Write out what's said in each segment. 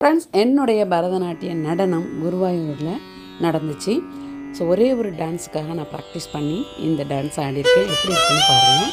Friends என்னுடைய பரதநாட்டிய நடனம் குருவாயூரில் நடந்துச்சு. ஸோ ஒரே ஒரு டான்ஸுக்காக நான் ப்ராக்டிஸ் பண்ணி இந்த டான்ஸ் ஆடிருக்கேன் எப்படி இருக்குன்னு பாருங்கள்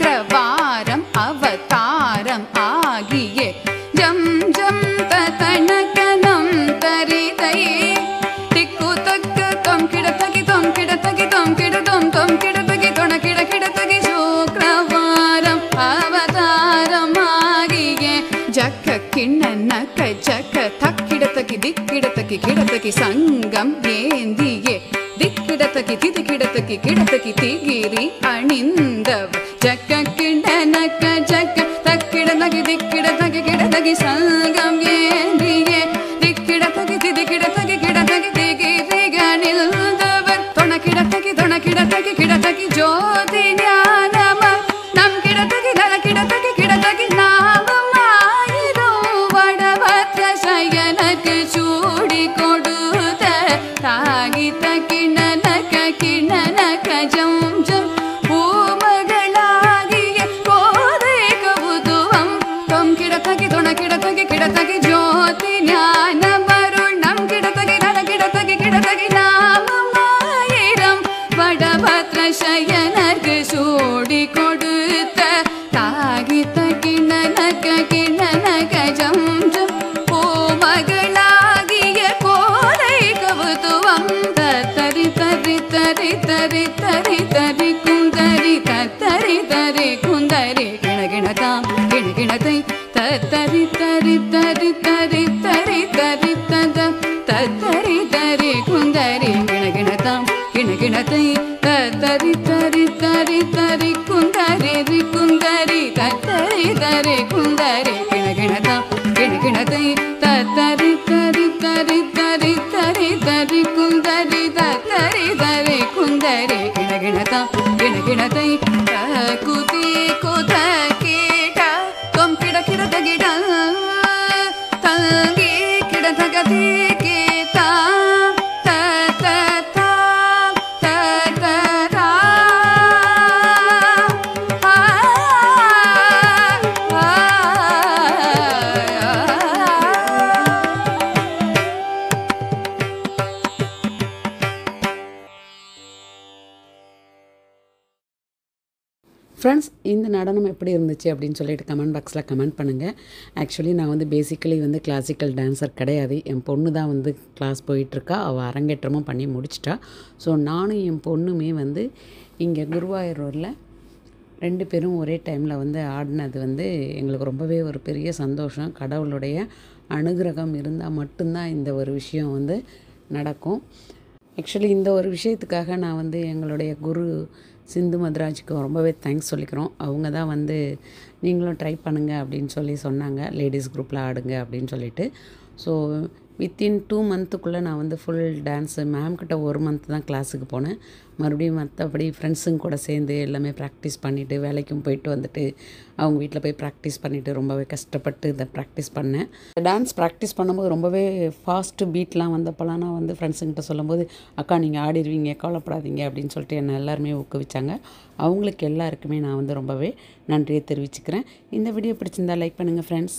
शुक्रवारं अवतारम् आगिये। जं जं तं तये दिक् तों कि तोंकिड तगि तों किडं तों कि तोणकिडकिड तोक्रवारम् अवतारम् आगिये। जख न क ज तिक् किडि किडि सङ्गम् ए ದಿಕ್ಕಿಡತಕಿ ತಿದಿಕಿಡತಕಿ ಕಿಡತಕಿ ತಿಗಿರಿ ಅಣಿಂದವ ಜಕ ಕಿಡನಕ ಜಕ ತಕ್ಕಿಡದಗಿ ದಿಕ್ಕಿಡದಗಿ ಕಿಡದಗಿ ಸಂಗಮ್ಯೇಂದ್ರಿಯೇ ದಿಕ್ಕಿಡತಗಿ ತಿದಿಕಿಡತಗಿ ಕಿಡದಗಿ ತಿಗಿರಿಗ ನಿಲ್ದವ ತೊಣಕಿಡತಗಿ ತೊಣಕಿಡತಗಿ ಕಿಡತಗಿ ಜ್ಯೋತಿ ஆயிரம் வடபத்ர சூடி கொடுத்த தாகித்த கிண்ணனக கிண்ணனக ஜம்ஜம் ஜம் பூமகளாகிய கோதை கவுதுவம் தரி தரி தரி தரி தரி தரி குந்தரி தத்தரி தரி குந்தரி கிணகிணதாம் கிணகிணதை தத்தரி தரி தரி தரி தரி தரி தத தத்தரி தரி குந்தரி கிணகிணதாம் கிணகிணதை தரி தரி தரி தரி குந்தரி ரி குந்தரி தத்தரி தரி குந்தரி கிணகிணதா கிணகிணதை தத்தரி தரி தரி தரி தரி தரி குந்தரி தத்தரி தரி குந்தரி கிணகிணதா கிணகிணதை குதி ஃப்ரெண்ட்ஸ் இந்த நடனம் எப்படி இருந்துச்சு அப்படின்னு சொல்லிட்டு கமெண்ட் பாக்ஸில் கமெண்ட் பண்ணுங்கள் ஆக்சுவலி நான் வந்து பேசிக்கலி வந்து கிளாசிக்கல் டான்ஸர் கிடையாது. என் பொண்ணு தான் வந்து கிளாஸ் போயிட்டுருக்கா. அவள் அரங்கேற்றமும் பண்ணி முடிச்சிட்டா. ஸோ நானும் என் பொண்ணுமே வந்து இங்கே குருவாயூரில் ரெண்டு பேரும் ஒரே டைமில் வந்து ஆடினது வந்து எங்களுக்கு ரொம்பவே ஒரு பெரிய சந்தோஷம். கடவுளுடைய அனுகிரகம் இருந்தால் மட்டும்தான் இந்த ஒரு விஷயம் வந்து நடக்கும். ஆக்சுவலி இந்த ஒரு விஷயத்துக்காக நான் வந்து எங்களுடைய குரு சிந்து மதுராஜுக்கும் ரொம்பவே தேங்க்ஸ் சொல்லிக்கிறோம். அவங்க தான் வந்து நீங்களும் ட்ரை பண்ணுங்கள் அப்படின்னு சொல்லி சொன்னாங்க. லேடிஸ் குரூப்பில் ஆடுங்க அப்படின்னு சொல்லிட்டு. ஸோ வித்தின் டூ மந்த்துக்குள்ளே நான் வந்து ஃபுல் டான்ஸு மேம்கிட்ட ஒரு மந்த் தான் கிளாஸுக்கு போனேன். மறுபடியும் மற்றபடி ஃப்ரெண்ட்ஸுங்க கூட சேர்ந்து எல்லாமே ப்ராக்டிஸ் பண்ணிவிட்டு வேலைக்கும் போயிட்டு வந்துட்டு அவங்க வீட்டில் போய் ப்ராக்டிஸ் பண்ணிவிட்டு ரொம்பவே கஷ்டப்பட்டு இதை ப்ராக்டிஸ் பண்ணேன். டான்ஸ் ப்ராக்டிஸ் பண்ணும்போது ரொம்பவே ஃபாஸ்ட்டு பீட்லாம் வந்தப்போலாம் நான் வந்து ஃப்ரெண்ட்ஸுங்கிட்ட சொல்லும்போது அக்கா நீங்கள் ஆடிடுவீங்க கவலைப்படாதீங்க அப்படின்னு சொல்லிட்டு என்னை எல்லாருமே ஊக்குவிச்சாங்க. அவங்களுக்கு எல்லாருக்குமே நான் வந்து ரொம்பவே நன்றியை தெரிவிச்சுக்கிறேன். இந்த வீடியோ பிடிச்சிருந்தா லைக் பண்ணுங்கள் ஃப்ரெண்ட்ஸ்